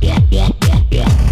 yeah, yeah, yeah.